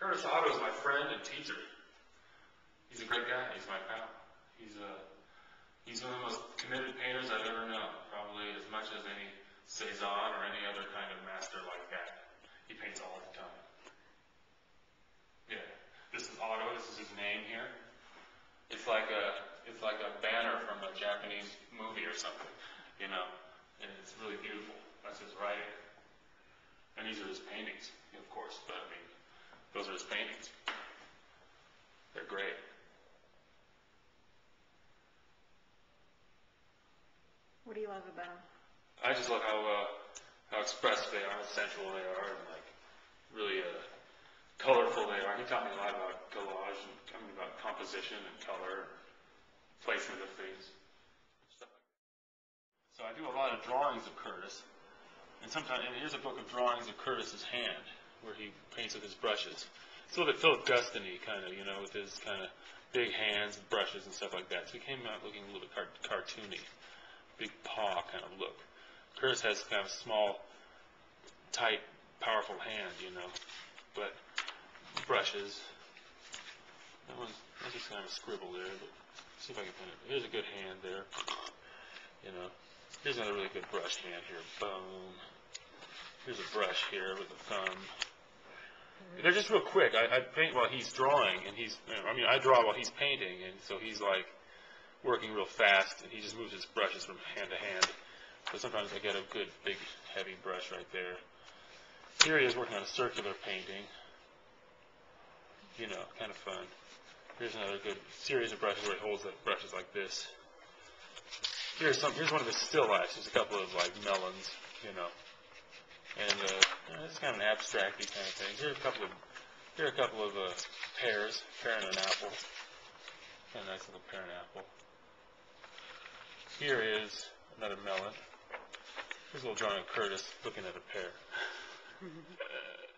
Curtis Otto is my friend and teacher. He's a great guy. He's my pal. He's a he's one of the most committed painters I've ever known. Probably as much as any Cezanne or any other kind of master like that. He paints all the time. Yeah. This is Otto. This is his name here. It's like a it's like a banner from a Japanese movie or something, you know. And it's really beautiful. That's his writing. And these are his paintings, of course, but I mean, those are his paintings. They're great. What do you love about them? I just love how uh, how expressive they are, how sensual they are, and like really uh, colorful they are. He taught me a lot about collage and I mean, about composition and color, placement of things. So I do a lot of drawings of Curtis, and sometimes and here's a book of drawings of Curtis's hand, where he paints with his brushes. It's a little bit Philip Gustony kind of, you know, with his kind of big hands and brushes and stuff like that. So he came out looking a little bit car- cartoony, big paw kind of look. Curtis has kind of small, tight, powerful hand, you know, but brushes. That one's that's just kind of a scribble there, but see if I can find it. Here's a good hand there, you know. Here's another really good brush hand here. Boom. Here's a brush here with a thumb. They're just real quick. I, I paint while he's drawing, and he's. you know, I mean, I draw while he's painting, and so he's like working real fast, and he just moves his brushes from hand to hand. But sometimes I get a good big heavy brush right there. Here he is working on a circular painting. You know, kind of fun. Here's another good series of brushes where he holds the brushes like this. Here's some. Here's one of his still lifes. There's a couple of like melons, you know, and uh, is kind of an abstracty kind of thing. Here are a couple of here are a couple of uh, pears, pear and an apple. Got a nice little pear and apple. Here is another melon. Here's a little drawing of Curtis looking at a pear.